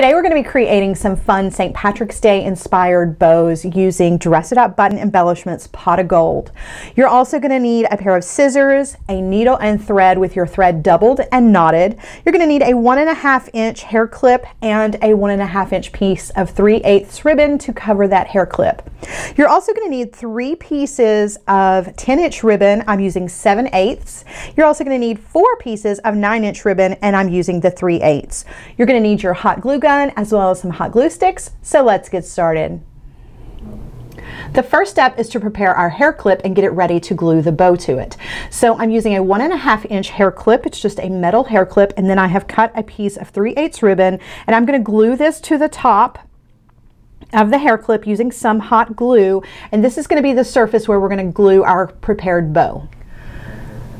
Today we're going to be creating some fun St. Patrick's Day inspired bows using Dress It Up Button Embellishments Pot of Gold. You're also going to need a pair of scissors, a needle and thread with your thread doubled and knotted. You're going to need a one and a half inch hair clip and a one and a half inch piece of 3 eighths ribbon to cover that hair clip. You're also going to need three pieces of 10 inch ribbon. I'm using 7 eighths. You're also going to need four pieces of 9 inch ribbon and I'm using the 3 eighths. You're going to need your hot glue gun as well as some hot glue sticks. So let's get started. The first step is to prepare our hair clip and get it ready to glue the bow to it. So I'm using a one and a half inch hair clip. It's just a metal hair clip. And then I have cut a piece of 3 eighths ribbon and I'm going to glue this to the top of the hair clip using some hot glue. And this is going to be the surface where we're going to glue our prepared bow.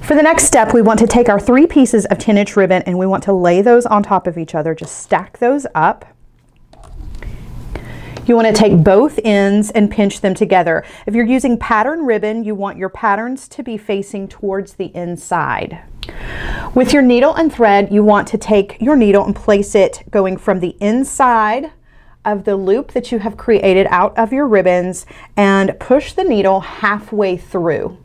For the next step, we want to take our three pieces of 10 inch ribbon and we want to lay those on top of each other. Just stack those up. You want to take both ends and pinch them together. If you're using pattern ribbon, you want your patterns to be facing towards the inside. With your needle and thread, you want to take your needle and place it going from the inside of the loop that you have created out of your ribbons and push the needle halfway through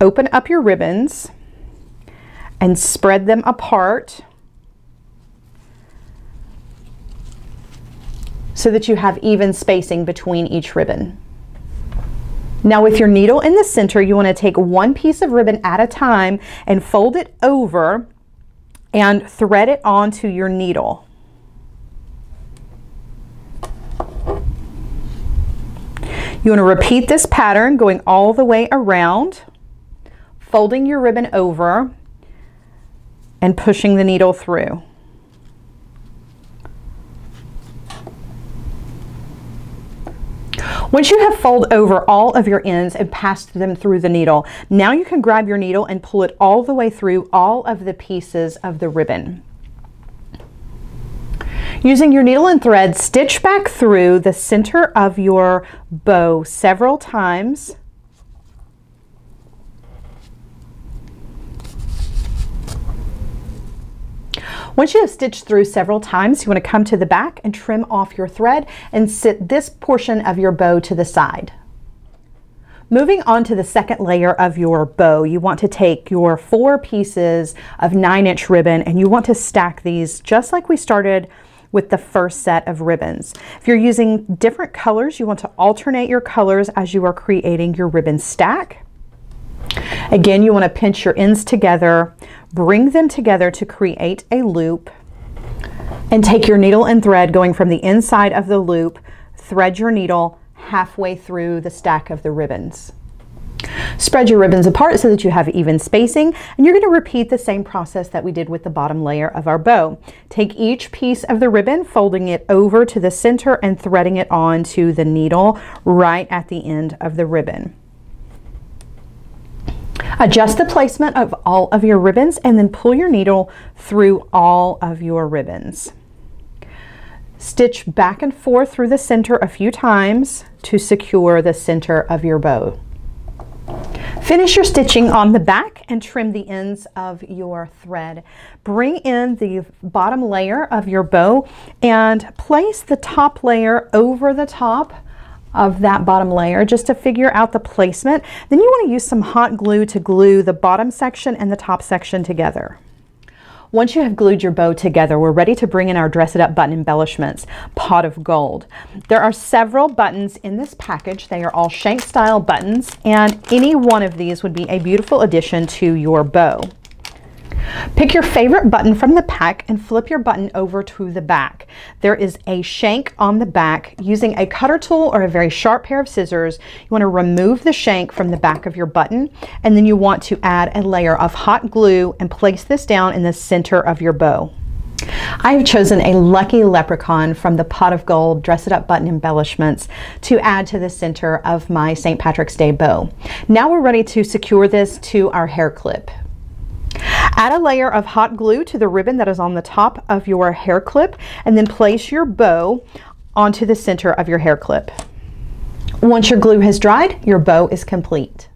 open up your ribbons and spread them apart so that you have even spacing between each ribbon. Now with your needle in the center, you want to take one piece of ribbon at a time and fold it over and thread it onto your needle. You want to repeat this pattern going all the way around folding your ribbon over and pushing the needle through. Once you have folded over all of your ends and passed them through the needle, now you can grab your needle and pull it all the way through all of the pieces of the ribbon. Using your needle and thread, stitch back through the center of your bow several times Once you have stitched through several times, you want to come to the back and trim off your thread and sit this portion of your bow to the side. Moving on to the second layer of your bow, you want to take your four pieces of nine inch ribbon and you want to stack these just like we started with the first set of ribbons. If you're using different colors, you want to alternate your colors as you are creating your ribbon stack. Again, you want to pinch your ends together, bring them together to create a loop, and take your needle and thread going from the inside of the loop, thread your needle halfway through the stack of the ribbons. Spread your ribbons apart so that you have even spacing, and you're going to repeat the same process that we did with the bottom layer of our bow. Take each piece of the ribbon, folding it over to the center and threading it onto the needle right at the end of the ribbon. Adjust the placement of all of your ribbons and then pull your needle through all of your ribbons. Stitch back and forth through the center a few times to secure the center of your bow. Finish your stitching on the back and trim the ends of your thread. Bring in the bottom layer of your bow and place the top layer over the top of that bottom layer just to figure out the placement. Then you want to use some hot glue to glue the bottom section and the top section together. Once you have glued your bow together, we're ready to bring in our Dress It Up button embellishments, pot of gold. There are several buttons in this package. They are all shank style buttons, and any one of these would be a beautiful addition to your bow. Pick your favorite button from the pack and flip your button over to the back. There is a shank on the back. Using a cutter tool or a very sharp pair of scissors, you want to remove the shank from the back of your button and then you want to add a layer of hot glue and place this down in the center of your bow. I have chosen a Lucky Leprechaun from the Pot of Gold Dress It Up Button Embellishments to add to the center of my St. Patrick's Day bow. Now we're ready to secure this to our hair clip. Add a layer of hot glue to the ribbon that is on the top of your hair clip and then place your bow onto the center of your hair clip. Once your glue has dried, your bow is complete.